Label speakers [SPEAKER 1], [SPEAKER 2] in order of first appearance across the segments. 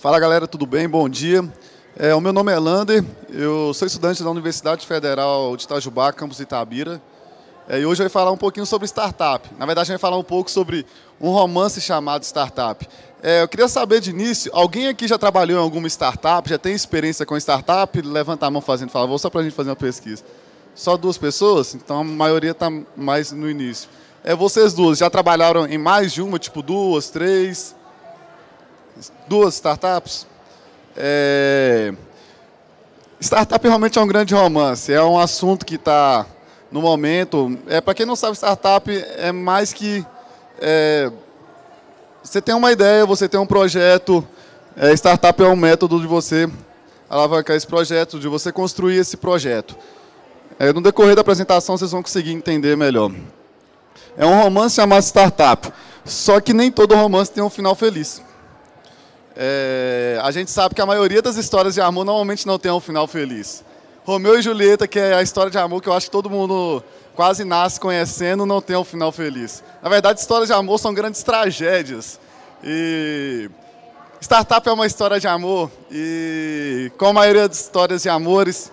[SPEAKER 1] Fala galera, tudo bem? Bom dia. É, o meu nome é Lander, eu sou estudante da Universidade Federal de Itajubá, campus Itabira. É, e hoje eu vou falar um pouquinho sobre startup. Na verdade, a gente vai falar um pouco sobre um romance chamado startup. É, eu queria saber de início, alguém aqui já trabalhou em alguma startup, já tem experiência com startup? Levanta a mão fazendo favor, só para a gente fazer uma pesquisa. Só duas pessoas? Então a maioria está mais no início. É, vocês duas já trabalharam em mais de uma, tipo duas, três? Duas startups? É... Startup realmente é um grande romance, é um assunto que está no momento. É para quem não sabe, startup é mais que é, você tem uma ideia, você tem um projeto. É, startup é um método de você alavancar esse projeto, de você construir esse projeto. É, no decorrer da apresentação, vocês vão conseguir entender melhor. É um romance chamado Startup. Só que nem todo romance tem um final feliz. É, a gente sabe que a maioria das histórias de amor normalmente não tem um final feliz. Romeu e Julieta, que é a história de amor que eu acho que todo mundo quase nasce conhecendo, não tem um final feliz. Na verdade, histórias de amor são grandes tragédias. E Startup é uma história de amor e, como a maioria das histórias de amores,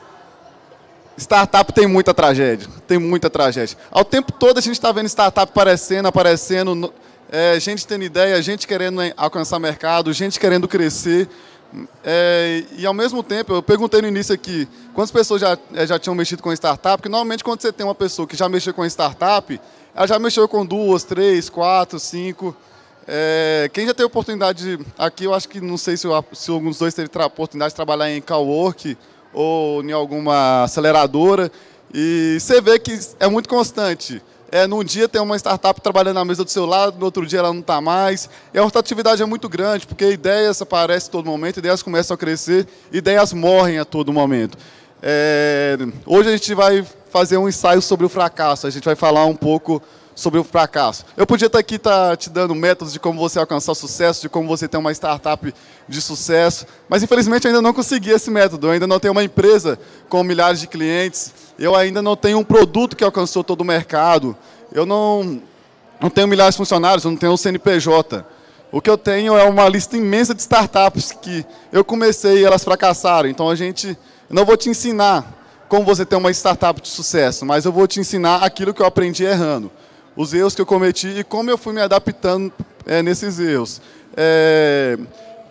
[SPEAKER 1] Startup tem muita tragédia, tem muita tragédia. Ao tempo todo a gente está vendo startup aparecendo, aparecendo, é, gente tendo ideia, gente querendo alcançar mercado, gente querendo crescer. É, e ao mesmo tempo, eu perguntei no início aqui, quantas pessoas já, é, já tinham mexido com startup? Porque normalmente quando você tem uma pessoa que já mexeu com startup, ela já mexeu com duas, três, quatro, cinco. É, quem já teve oportunidade aqui, eu acho que não sei se, se alguns dois teve oportunidade de trabalhar em Cowork ou em alguma aceleradora. E você vê que é muito constante. É, num dia tem uma startup trabalhando na mesa do seu lado, no outro dia ela não está mais. E a rotatividade é muito grande, porque ideias aparecem a todo momento, ideias começam a crescer, ideias morrem a todo momento. É, hoje a gente vai fazer um ensaio sobre o fracasso, a gente vai falar um pouco sobre o fracasso. Eu podia estar aqui tá te dando métodos de como você alcançar sucesso, de como você ter uma startup de sucesso, mas infelizmente eu ainda não consegui esse método. Eu ainda não tenho uma empresa com milhares de clientes, eu ainda não tenho um produto que alcançou todo o mercado, eu não, não tenho milhares de funcionários, eu não tenho um CNPJ. O que eu tenho é uma lista imensa de startups que eu comecei e elas fracassaram. Então a gente, não vou te ensinar como você ter uma startup de sucesso, mas eu vou te ensinar aquilo que eu aprendi errando os erros que eu cometi e como eu fui me adaptando é, nesses erros. É,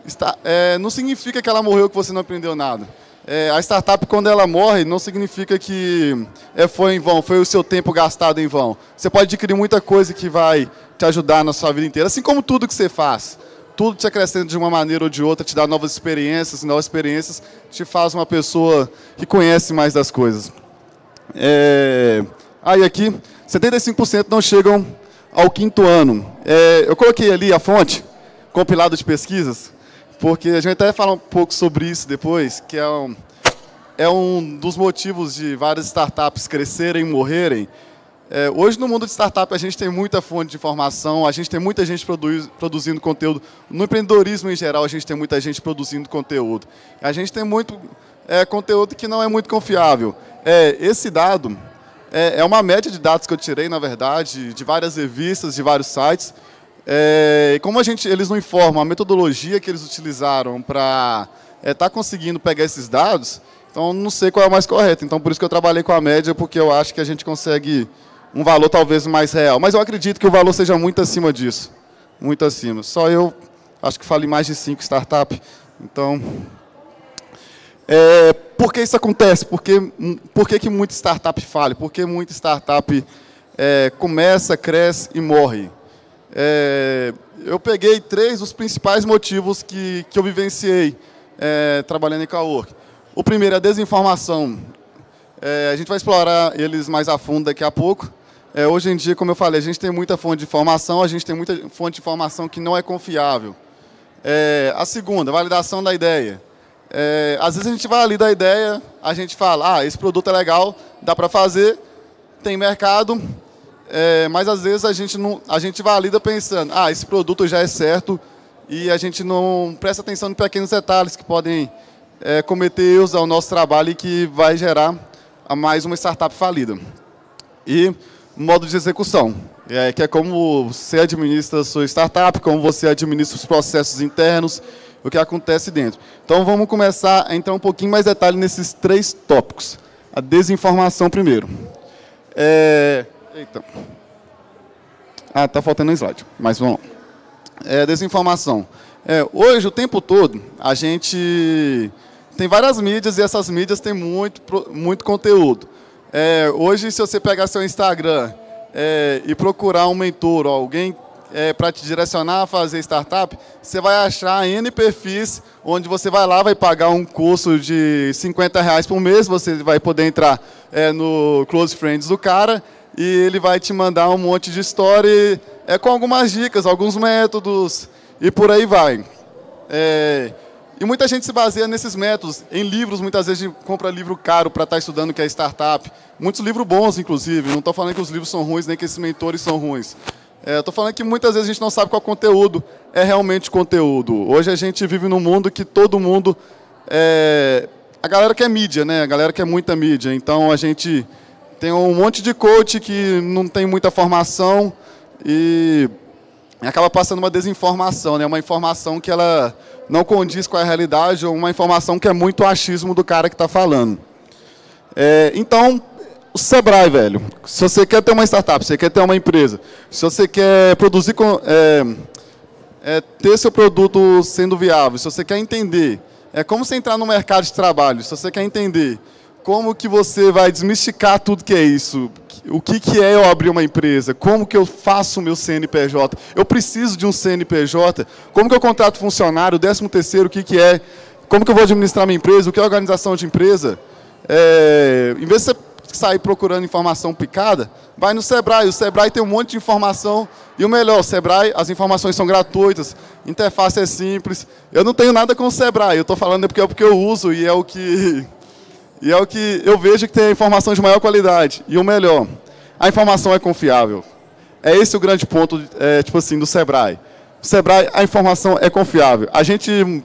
[SPEAKER 1] está, é, não significa que ela morreu que você não aprendeu nada. É, a startup, quando ela morre, não significa que é, foi em vão, foi o seu tempo gastado em vão. Você pode adquirir muita coisa que vai te ajudar na sua vida inteira, assim como tudo que você faz. Tudo te acrescenta de uma maneira ou de outra, te dá novas experiências, novas experiências te faz uma pessoa que conhece mais das coisas. É... Aí aqui, 75% não chegam ao quinto ano. É, eu coloquei ali a fonte, compilado de pesquisas, porque a gente até fala um pouco sobre isso depois, que é um, é um dos motivos de várias startups crescerem e morrerem. É, hoje, no mundo de startup, a gente tem muita fonte de informação, a gente tem muita gente produz, produzindo conteúdo. No empreendedorismo, em geral, a gente tem muita gente produzindo conteúdo. A gente tem muito é, conteúdo que não é muito confiável. É, esse dado é, é uma média de dados que eu tirei, na verdade, de várias revistas, de vários sites. É, e como a gente, eles não informam a metodologia que eles utilizaram para estar é, tá conseguindo pegar esses dados, então não sei qual é o mais correto. Então por isso que eu trabalhei com a média, porque eu acho que a gente consegue um valor talvez mais real. Mas eu acredito que o valor seja muito acima disso. Muito acima. Só eu acho que falei mais de cinco startups. Então, é, por que isso acontece? Por que, por que, que muita startup falha? Por que muita startup é, começa, cresce e morre? É, eu peguei três dos principais motivos que, que eu vivenciei é, trabalhando em Cowork. O primeiro é a desinformação. É, a gente vai explorar eles mais a fundo daqui a pouco. É, hoje em dia, como eu falei, a gente tem muita fonte de informação, a gente tem muita fonte de informação que não é confiável. a segunda, validação da ideia. É, às vezes a gente vai ali da ideia, a gente fala, ah, esse produto é legal, dá para fazer, tem mercado, é, mas às vezes a gente, não, a gente valida pensando, ah, esse produto já é certo, e a gente não presta atenção em pequenos detalhes que podem é, cometer erros ao nosso trabalho e que vai gerar mais uma startup falida. E modo de execução, é, que é como você administra a sua startup, como você administra os processos internos, o que acontece dentro. Então vamos começar a entrar um pouquinho mais detalhe nesses três tópicos. A desinformação primeiro. É... Eita. Ah, tá faltando um slide, mas vamos lá. É, desinformação. É, hoje, o tempo todo, a gente tem várias mídias e essas mídias têm muito, muito conteúdo. É, hoje, se você pegar seu Instagram é, e procurar um mentor ou alguém é, para te direcionar a fazer startup, você vai achar N perfis onde você vai lá, vai pagar um curso de 50 reais por mês, você vai poder entrar é, no Close Friends do cara e ele vai te mandar um monte de história é, com algumas dicas, alguns métodos e por aí vai. É, e muita gente se baseia nesses métodos. Em livros, muitas vezes a gente compra livro caro para estar tá estudando que é startup. Muitos livros bons, inclusive. Não estou falando que os livros são ruins, nem que esses mentores são ruins. É, Estou falando que muitas vezes a gente não sabe qual conteúdo é realmente conteúdo. Hoje a gente vive num mundo que todo mundo... É, a galera quer mídia, né? A galera quer muita mídia. Então a gente tem um monte de coach que não tem muita formação e acaba passando uma desinformação, né? Uma informação que ela não condiz com a realidade ou uma informação que é muito achismo do cara que está falando. É, então, o Sebrae, velho, se você quer ter uma startup, se você quer ter uma empresa, se você quer produzir, é, é, ter seu produto sendo viável, se você quer entender é como você entrar no mercado de trabalho, se você quer entender como que você vai desmistificar tudo que é isso, o que, que é eu abrir uma empresa, como que eu faço o meu CNPJ, eu preciso de um CNPJ, como que eu contrato funcionário, décimo terceiro, o que, que é, como que eu vou administrar minha empresa, o que é organização de empresa. É, em vez de você sair procurando informação picada, vai no Sebrae. O Sebrae tem um monte de informação. E o melhor, o Sebrae, as informações são gratuitas, interface é simples. Eu não tenho nada com o Sebrae, eu estou falando porque é porque eu uso e é o que e é o que eu vejo que tem informação de maior qualidade. E o melhor, a informação é confiável. É esse o grande ponto, é, tipo assim, do Sebrae. O Sebrae, a informação é confiável. A gente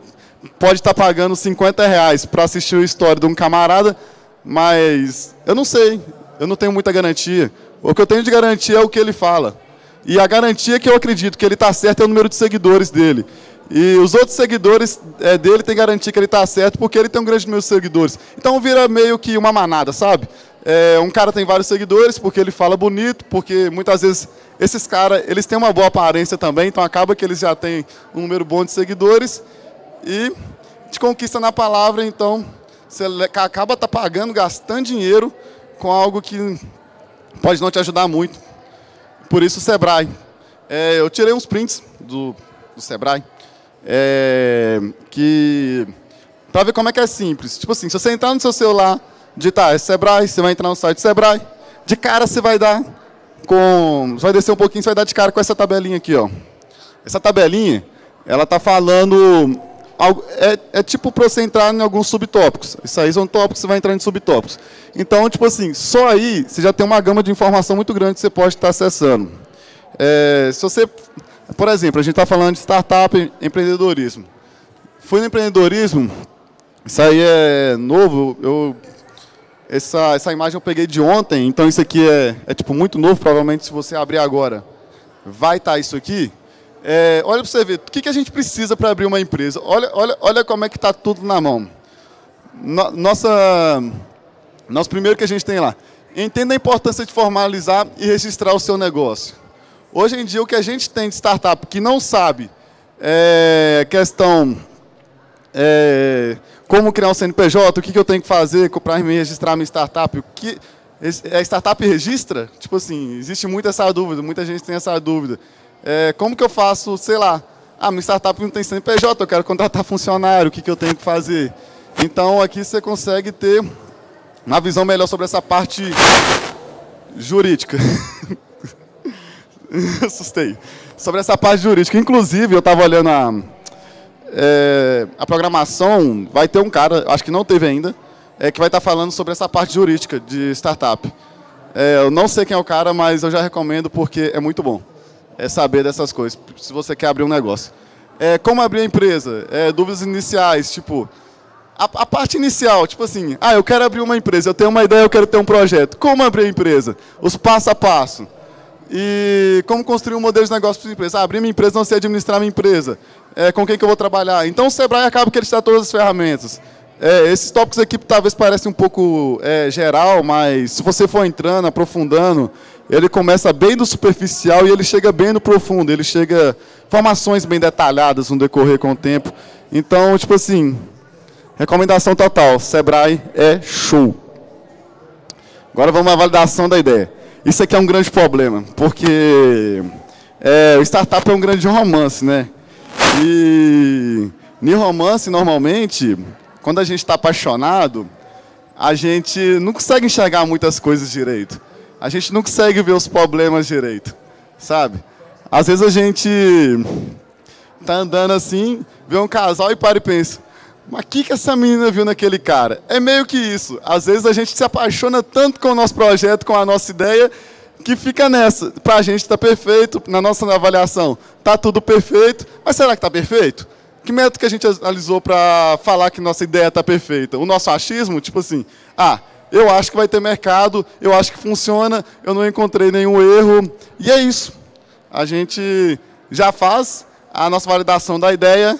[SPEAKER 1] pode estar pagando 50 reais para assistir a história de um camarada, mas eu não sei, eu não tenho muita garantia. O que eu tenho de garantia é o que ele fala. E a garantia que eu acredito que ele está certo é o número de seguidores dele. E os outros seguidores é, dele têm garantia que ele está certo porque ele tem um grande número de seguidores. Então vira meio que uma manada, sabe? É, um cara tem vários seguidores porque ele fala bonito, porque muitas vezes esses caras eles têm uma boa aparência também, então acaba que eles já têm um número bom de seguidores e te conquista na palavra, então você acaba tá pagando, gastando dinheiro com algo que pode não te ajudar muito. Por isso o Sebrae. É, eu tirei uns prints do, do Sebrae é, que para ver como é que é simples. Tipo assim, se você entrar no seu celular, digitar é Sebrae, você vai entrar no site Sebrae, de cara você vai dar com, você vai descer um pouquinho, você vai dar de cara com essa tabelinha aqui, ó. Essa tabelinha, ela tá falando é, é, tipo para você entrar em alguns subtópicos. Isso aí são tópicos, você vai entrar em subtópicos. Então, tipo assim, só aí você já tem uma gama de informação muito grande que você pode estar acessando. É, se você por exemplo, a gente está falando de startup, empreendedorismo. Fui no empreendedorismo, isso aí é novo, eu, essa, essa imagem eu peguei de ontem, então isso aqui é, é tipo muito novo, provavelmente se você abrir agora, vai estar tá isso aqui. É, olha para você ver, o que, que a gente precisa para abrir uma empresa? Olha, olha, olha como é que está tudo na mão. No, nossa, nosso primeiro que a gente tem lá. Entenda a importância de formalizar e registrar o seu negócio. Hoje em dia, o que a gente tem de startup que não sabe é questão é, como criar um CNPJ, o que, que eu tenho que fazer para me registrar minha startup, o que a é, startup registra? Tipo assim, existe muita essa dúvida, muita gente tem essa dúvida. É, como que eu faço, sei lá, ah, minha startup não tem CNPJ, eu quero contratar funcionário, o que, que eu tenho que fazer? Então, aqui você consegue ter uma visão melhor sobre essa parte jurídica. Assustei. Sobre essa parte jurídica. Inclusive, eu estava olhando a, é, a programação, vai ter um cara, acho que não teve ainda, é, que vai estar tá falando sobre essa parte jurídica de startup. É, eu não sei quem é o cara, mas eu já recomendo porque é muito bom é saber dessas coisas, se você quer abrir um negócio. É, como abrir a empresa? É, dúvidas iniciais, tipo, a, a, parte inicial, tipo assim, ah, eu quero abrir uma empresa, eu tenho uma ideia, eu quero ter um projeto. Como abrir a empresa? Os passo a passo. E como construir um modelo de negócio para empresa? Ah, abrir minha empresa, não sei administrar minha empresa. É, com quem que eu vou trabalhar? Então o Sebrae acaba que ele te dá todas as ferramentas. É, esses tópicos aqui talvez parecem um pouco é, geral, mas se você for entrando, aprofundando, ele começa bem do superficial e ele chega bem no profundo. Ele chega informações bem detalhadas no decorrer com o tempo. Então, tipo assim, recomendação total, Sebrae é show. Agora vamos à validação da ideia. Isso aqui é um grande problema, porque é, o startup é um grande romance, né? E no romance, normalmente, quando a gente está apaixonado, a gente não consegue enxergar muitas coisas direito. A gente não consegue ver os problemas direito, sabe? Às vezes a gente tá andando assim, vê um casal e para e pensa, mas o que, que essa menina viu naquele cara? É meio que isso. Às vezes a gente se apaixona tanto com o nosso projeto, com a nossa ideia, que fica nessa. Para a gente está perfeito, na nossa avaliação está tudo perfeito, mas será que está perfeito? Que método que a gente analisou para falar que nossa ideia está perfeita? O nosso achismo, tipo assim, ah, eu acho que vai ter mercado, eu acho que funciona, eu não encontrei nenhum erro, e é isso. A gente já faz a nossa validação da ideia,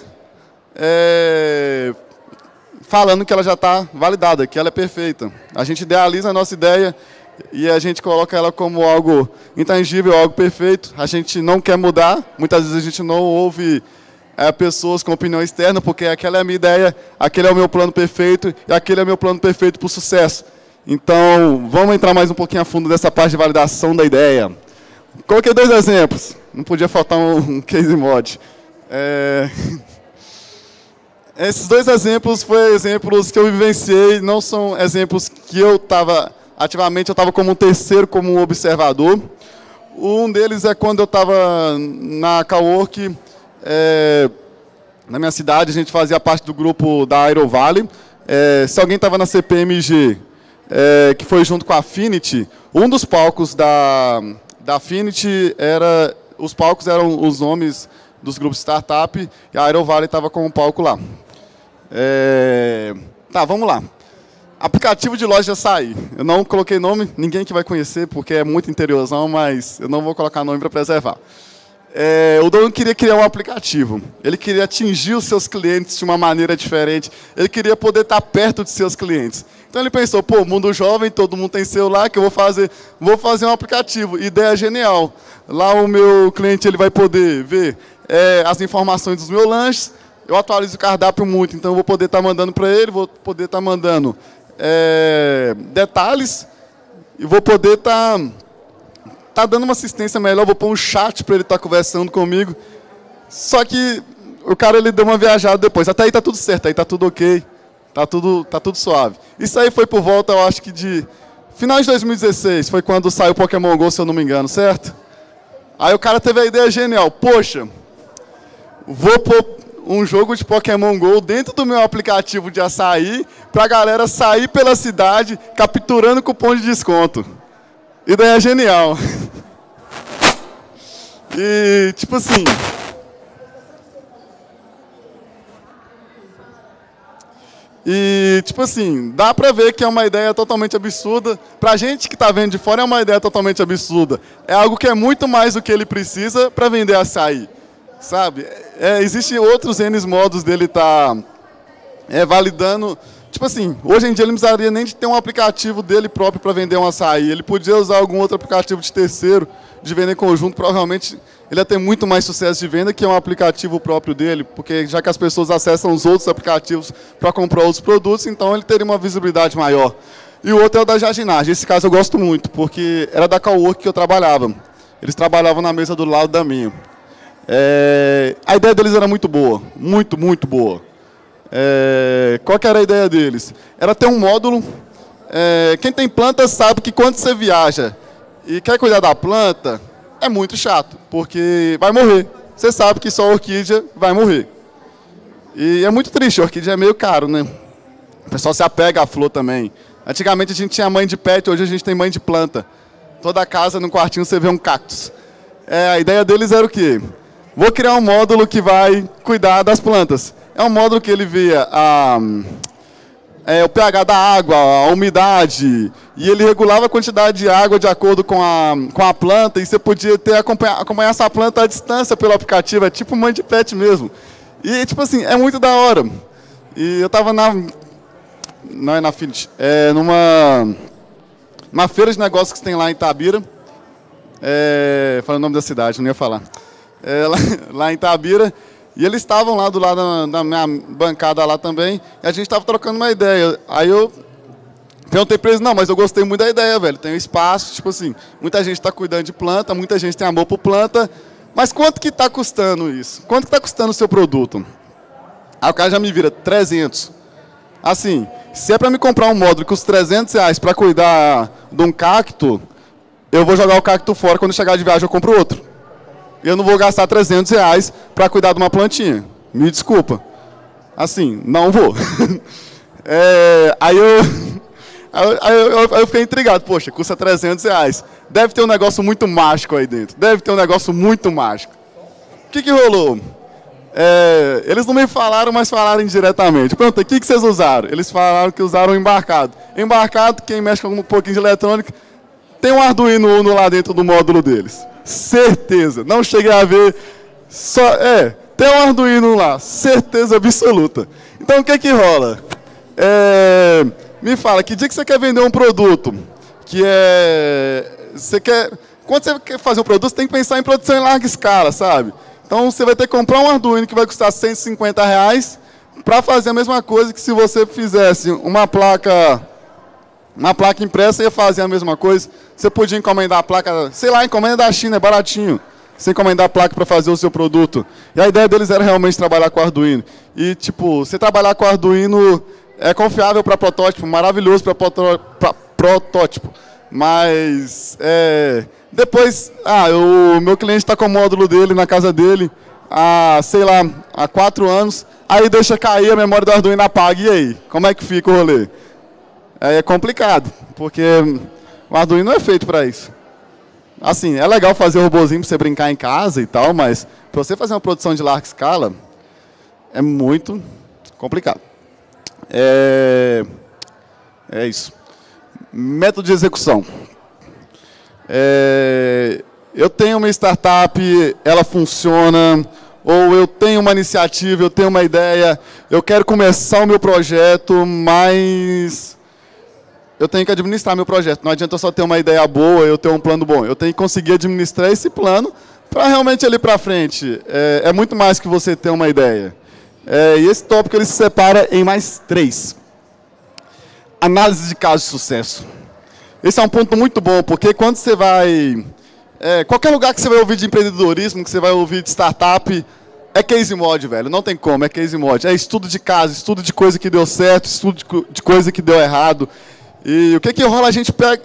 [SPEAKER 1] é, falando que ela já está validada, que ela é perfeita. A gente idealiza a nossa ideia e a gente coloca ela como algo intangível, algo perfeito. A gente não quer mudar, muitas vezes a gente não ouve é, pessoas com opinião externa, porque aquela é a minha ideia, aquele é o meu plano perfeito e aquele é o meu plano perfeito para o sucesso. Então, vamos entrar mais um pouquinho a fundo dessa parte de validação da ideia. Coloquei dois exemplos, não podia faltar um, case mod. É... Esses dois exemplos foram exemplos que eu vivenciei, não são exemplos que eu estava ativamente, eu estava como um terceiro, como um observador. Um deles é quando eu estava na Cowork, é, na minha cidade, a gente fazia parte do grupo da Aerovale. É, se alguém estava na CPMG, é, que foi junto com a Affinity, um dos palcos da, da Affinity era. Os palcos eram os nomes dos grupos startup e a Aerovale estava com um palco lá. É, tá, vamos lá. Aplicativo de loja açaí. Eu não coloquei nome, ninguém que vai conhecer, porque é muito interiorzão, mas eu não vou colocar nome para preservar. É, o dono queria criar um aplicativo. Ele queria atingir os seus clientes de uma maneira diferente. Ele queria poder estar perto de seus clientes. Então ele pensou, pô, mundo jovem, todo mundo tem celular, que eu vou fazer, vou fazer um aplicativo. Ideia genial. Lá o meu cliente ele vai poder ver é, as informações dos meus lanches. Eu atualizo o cardápio muito, então eu vou poder estar mandando para ele, vou poder estar mandando é, detalhes e vou poder estar tá dando uma assistência melhor, vou pôr um chat para ele estar tá conversando comigo. Só que o cara ele deu uma viajada depois. Até aí tá tudo certo, aí tá tudo ok, tá tudo, tá tudo suave. Isso aí foi por volta, eu acho que de final de 2016, foi quando saiu o Pokémon Go, se eu não me engano, certo? Aí o cara teve a ideia genial, poxa, vou pôr um jogo de Pokémon GO dentro do meu aplicativo de açaí para a galera sair pela cidade capturando cupom de desconto. Ideia genial. E, tipo assim. E, tipo assim, dá pra ver que é uma ideia totalmente absurda. Pra gente que tá vendo de fora, é uma ideia totalmente absurda. É algo que é muito mais do que ele precisa para vender açaí. Sabe? É, Existem outros N modos dele tá, é, validando Tipo assim, hoje em dia ele não precisaria nem de ter um aplicativo dele próprio para vender um açaí. Ele podia usar algum outro aplicativo de terceiro de vender em conjunto. Provavelmente ele ia ter muito mais sucesso de venda que um aplicativo próprio dele, porque já que as pessoas acessam os outros aplicativos para comprar outros produtos, então ele teria uma visibilidade maior. E o outro é o da jardinagem. Esse caso eu gosto muito, porque era da Cowork que eu trabalhava. Eles trabalhavam na mesa do lado da minha. É... A ideia deles era muito boa, muito, muito boa. É, qual que era a ideia deles? Era ter um módulo. É, quem tem planta sabe que quando você viaja e quer cuidar da planta, é muito chato, porque vai morrer. Você sabe que só a orquídea vai morrer. E é muito triste, a orquídea é meio caro, né? O pessoal se apega à flor também. Antigamente a gente tinha mãe de pet, hoje a gente tem mãe de planta. Toda casa, no quartinho, você vê um cactus. É, a ideia deles era o quê? Vou criar um módulo que vai cuidar das plantas. É um módulo que ele via a, é, o pH da água, a umidade, e ele regulava a quantidade de água de acordo com a, com a planta, e você podia ter acompanhar, acompanhar essa planta à distância pelo aplicativo, é tipo mãe de pet mesmo. E, tipo assim, é muito da hora. E eu tava na... Não é na Finit, é numa... Uma feira de negócios que tem lá em Itabira. É, falando o nome da cidade, não ia falar. É, lá, lá em Itabira. E eles estavam lá do lado da, minha bancada lá também, e a gente estava trocando uma ideia. Aí eu perguntei para eles, não, mas eu gostei muito da ideia, velho. Tem espaço, tipo assim, muita gente está cuidando de planta, muita gente tem amor por planta, mas quanto que está custando isso? Quanto que está custando o seu produto? Aí o cara já me vira, 300. Assim, se é para me comprar um módulo que custa 300 reais para cuidar de um cacto, eu vou jogar o cacto fora, quando chegar de viagem eu compro outro eu não vou gastar 300 reais para cuidar de uma plantinha. Me desculpa. Assim, não vou. é, aí eu, aí eu, aí eu fiquei intrigado. Poxa, custa 300 reais. Deve ter um negócio muito mágico aí dentro. Deve ter um negócio muito mágico. O que, que rolou? É, eles não me falaram, mas falaram indiretamente. Pronto, o que, que vocês usaram? Eles falaram que usaram embarcado. Embarcado, quem mexe com um pouquinho de eletrônica, tem um Arduino Uno lá dentro do módulo deles. Certeza. Não cheguei a ver. Só, é, tem um Arduino lá. Certeza absoluta. Então o que que rola? É, me fala, que dia que você quer vender um produto? Que é. Você quer. Quando você quer fazer um produto, você tem que pensar em produção em larga escala, sabe? Então você vai ter que comprar um Arduino que vai custar 150 reais para fazer a mesma coisa que se você fizesse uma placa uma placa impressa ia fazer a mesma coisa. Você podia encomendar a placa, sei lá, encomenda da China, é baratinho. Você encomendar a placa para fazer o seu produto. E a ideia deles era realmente trabalhar com Arduino. E, tipo, você trabalhar com Arduino é confiável para protótipo, maravilhoso para protótipo. Mas, é, depois, ah, o meu cliente está com o módulo dele na casa dele há, sei lá, há quatro anos. Aí deixa cair a memória do Arduino apaga. E aí? Como é que fica o rolê? É complicado, porque o Arduino não é feito para isso. Assim, é legal fazer o robozinho para você brincar em casa e tal, mas para você fazer uma produção de larga escala, é muito complicado. É, é isso. Método de execução. É, eu tenho uma startup, ela funciona, ou eu tenho uma iniciativa, eu tenho uma ideia, eu quero começar o meu projeto, mas eu tenho que administrar meu projeto. Não adianta eu só ter uma ideia boa, eu ter um plano bom. Eu tenho que conseguir administrar esse plano para realmente ali para frente. É, é, muito mais que você ter uma ideia. É, e esse tópico ele se separa em mais três. Análise de casos de sucesso. Esse é um ponto muito bom, porque quando você vai... É, qualquer lugar que você vai ouvir de empreendedorismo, que você vai ouvir de startup, é case mod, velho. Não tem como, é case mod. É estudo de caso, estudo de coisa que deu certo, estudo de coisa que deu errado. E o que que rola? A gente pega,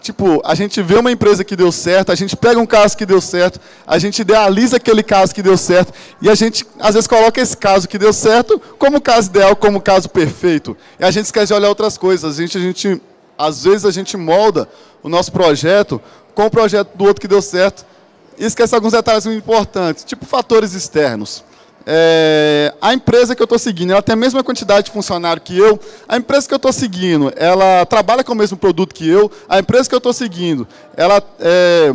[SPEAKER 1] tipo, a gente vê uma empresa que deu certo, a gente pega um caso que deu certo, a gente idealiza aquele caso que deu certo, e a gente, às vezes, coloca esse caso que deu certo como caso ideal, como caso perfeito. E a gente esquece de olhar outras coisas. A gente, a gente, às vezes, a gente molda o nosso projeto com o projeto do outro que deu certo, e esquece alguns detalhes muito importantes, tipo fatores externos é, a empresa que eu estou seguindo, ela tem a mesma quantidade de funcionário que eu, a empresa que eu estou seguindo, ela trabalha com o mesmo produto que eu, a empresa que eu estou seguindo, ela, é,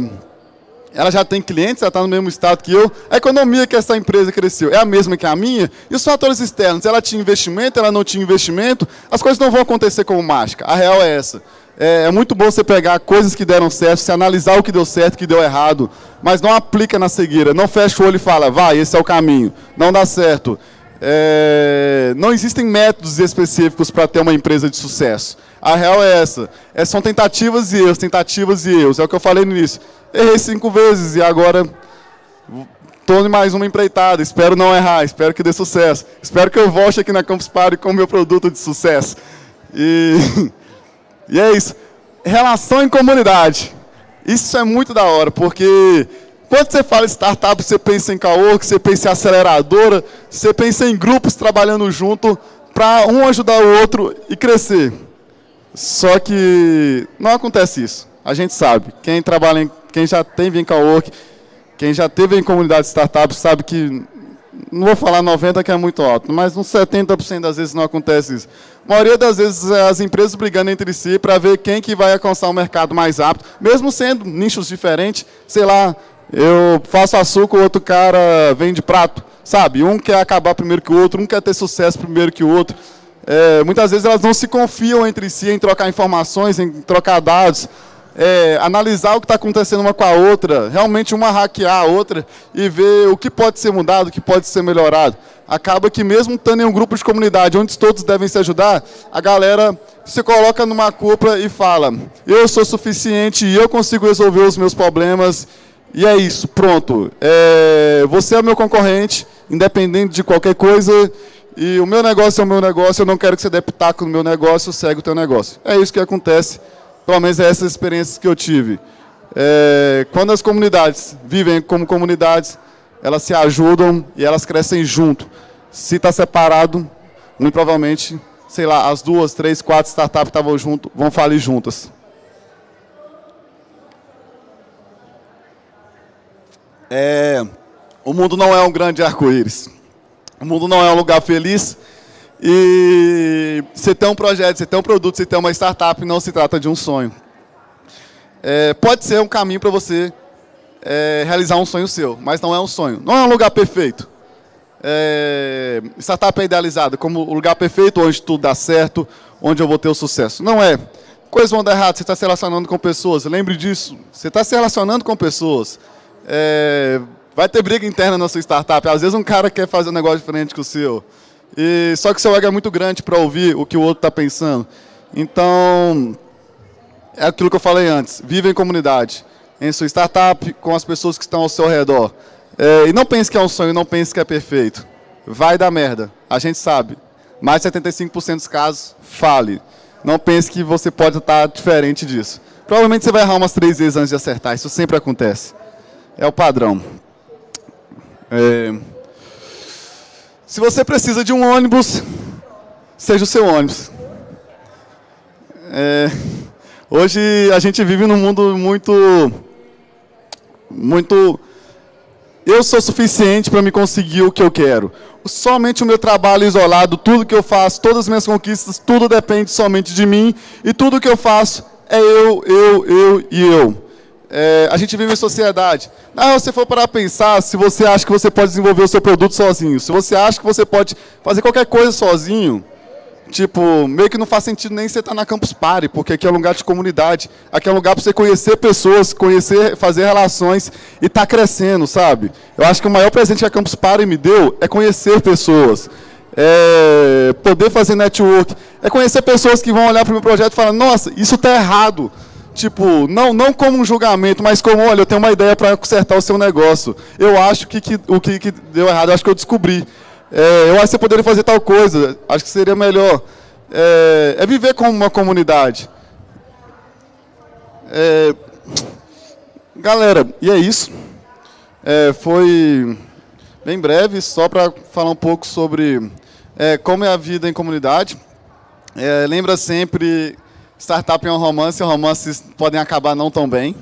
[SPEAKER 1] ela já tem clientes, ela está no mesmo estado que eu, a economia que essa empresa cresceu é a mesma que a minha, e os fatores externos, ela tinha investimento, ela não tinha investimento, as coisas não vão acontecer como mágica, a real é essa. É, é, muito bom você pegar coisas que deram certo, você analisar o que deu certo, o que deu errado, mas não aplica na cegueira. Não fecha o olho e fala, vai, esse é o caminho. Não dá certo. É, não existem métodos específicos para ter uma empresa de sucesso. A real é essa. É, são tentativas e erros, tentativas e erros. É o que eu falei no início. Errei cinco vezes e agora estou mais uma empreitada. Espero não errar, espero que dê sucesso. Espero que eu volte aqui na Campus Party com o meu produto de sucesso. E... E é isso. Relação em comunidade. Isso é muito da hora, porque quando você fala startup, você pensa em cowork, você pensa em aceleradora, você pensa em grupos trabalhando junto para um ajudar o outro e crescer. Só que não acontece isso. A gente sabe. Quem trabalha em, quem já teve em cowork, quem já teve em comunidade de startups sabe que não vou falar 90% que é muito alto, mas uns 70% das vezes não acontece isso. A maioria das vezes é as empresas brigando entre si para ver quem que vai alcançar o mercado mais rápido, mesmo sendo nichos diferentes, sei lá, eu faço açúcar, o outro cara vende prato, sabe? Um quer acabar primeiro que o outro, um quer ter sucesso primeiro que o outro. É, muitas vezes elas não se confiam entre si em trocar informações, em trocar dados, é, analisar o que está acontecendo uma com a outra, realmente uma hackear a outra e ver o que pode ser mudado, o que pode ser melhorado. Acaba que mesmo estando em um grupo de comunidade onde todos devem se ajudar, a galera se coloca numa cúpula e fala: eu sou suficiente e eu consigo resolver os meus problemas. E é isso, pronto. É, você é meu concorrente, independente de qualquer coisa. E o meu negócio é o meu negócio, eu não quero que você dê pitaco no meu negócio, segue o teu negócio. É isso que acontece pelo menos é essas experiências que eu tive. É, quando as comunidades vivem como comunidades, elas se ajudam e elas crescem junto. Se está separado, muito provavelmente, sei lá, as duas, três, quatro startups estavam junto, vão falir juntas. É, o mundo não é um grande arco-íris. O mundo não é um lugar feliz e você tem um projeto, você tem um produto, você tem uma startup, não se trata de um sonho. É, pode ser um caminho para você é, realizar um sonho seu, mas não é um sonho. Não é um lugar perfeito. É, startup é idealizada como o lugar perfeito onde tudo dá certo, onde eu vou ter o sucesso. Não é. Coisas vão dar errado, você está se relacionando com pessoas. Lembre disso. Você está se relacionando com pessoas. É, vai ter briga interna na sua startup. Às vezes um cara quer fazer um negócio diferente que o seu. E, só que seu ego é muito grande para ouvir o que o outro está pensando. Então, é aquilo que eu falei antes. Viva em comunidade, em sua startup, com as pessoas que estão ao seu redor. É, e não pense que é um sonho, não pense que é perfeito. Vai dar merda, a gente sabe. Mais de 75% dos casos, fale. Não pense que você pode estar diferente disso. Provavelmente você vai errar umas três vezes antes de acertar, isso sempre acontece. É o padrão. É... Se você precisa de um ônibus, seja o seu ônibus. É, hoje a gente vive num mundo muito, muito. Eu sou suficiente para me conseguir o que eu quero. Somente o meu trabalho isolado, tudo que eu faço, todas as minhas conquistas, tudo depende somente de mim e tudo que eu faço é eu, eu, eu e eu. É, a gente vive em sociedade. Ah, você for para pensar, se você acha que você pode desenvolver o seu produto sozinho, se você acha que você pode fazer qualquer coisa sozinho, tipo, meio que não faz sentido nem você estar tá na Campus Party, porque aqui é um lugar de comunidade, aqui é um lugar para você conhecer pessoas, conhecer, fazer relações e estar tá crescendo, sabe? Eu acho que o maior presente que a Campus Party me deu é conhecer pessoas. É poder fazer network, é conhecer pessoas que vão olhar para o meu projeto e falar, nossa, isso está errado tipo, não, não como um julgamento, mas como, olha, eu tenho uma ideia para consertar o seu negócio. Eu acho que, que o que, que, deu errado, eu acho que eu descobri. É, eu acho que você poderia fazer tal coisa, acho que seria melhor. É, é viver como uma comunidade. É, galera, e é isso. É, foi bem breve, só para falar um pouco sobre é, como é a vida em comunidade. É, lembra sempre Startup é um romance, romances podem acabar não tão bem.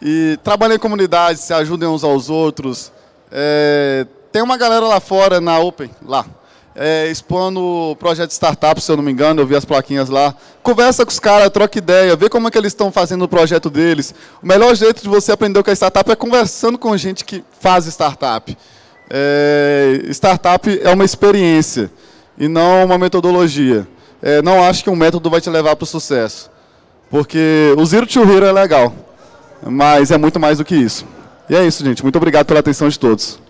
[SPEAKER 1] E trabalhem em comunidade, se ajudem uns aos outros. É, tem uma galera lá fora, na Open, lá, é, expondo o projeto startup, se eu não me engano, eu vi as plaquinhas lá. Conversa com os caras, troca ideia, vê como é que eles estão fazendo o projeto deles. O melhor jeito de você aprender o que é startup é conversando com gente que faz startup. É, startup é uma experiência e não uma metodologia é, não acho que um método vai te levar para o sucesso. Porque o Zero to Hero é legal, mas é muito mais do que isso. E é isso, gente. Muito obrigado pela atenção de todos.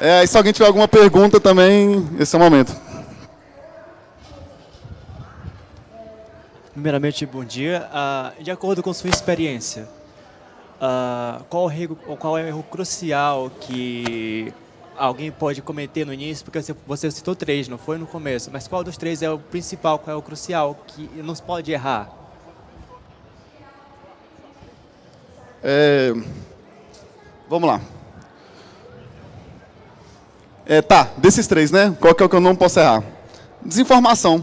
[SPEAKER 1] É, se alguém tiver alguma pergunta também, esse é o momento.
[SPEAKER 2] Primeiramente, bom dia. Uh, de acordo com sua experiência, uh, qual, o erro, qual é o erro crucial que alguém pode cometer no início, porque você citou três, não foi no começo, mas qual dos três é o principal, qual é o crucial, que não se pode errar?
[SPEAKER 1] É... Vamos lá. É, tá, desses três, né? Qual que é o que eu não posso errar? Desinformação.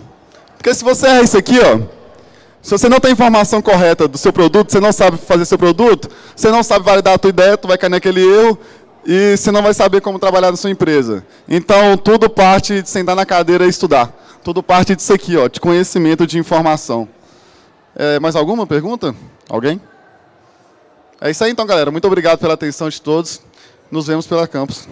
[SPEAKER 1] Porque se você erra isso aqui, ó, se você não tem informação correta do seu produto, você não sabe fazer seu produto, você não sabe validar a tua ideia, tu vai cair naquele erro, e você não vai saber como trabalhar na sua empresa. Então, tudo parte de sentar na cadeira e estudar. Tudo parte disso aqui, ó, de conhecimento, de informação. É, mais alguma pergunta? Alguém? É isso aí então, galera. Muito obrigado pela atenção de todos. Nos vemos pela campus.